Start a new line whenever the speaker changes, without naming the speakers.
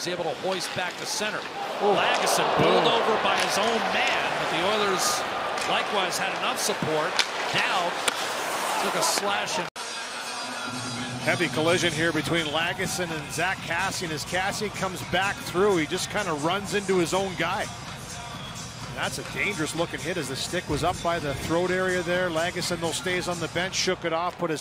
he's able to hoist back to center. Lagesson pulled over by his own man, but the Oilers likewise had enough support. Now took a slash and
Heavy collision here between Lagesson and Zack Kassian. As Cassie comes back through, he just kind of runs into his own guy. That's a dangerous looking hit as the stick was up by the throat area there. Lagesson, though, stays on the bench, shook it off, put his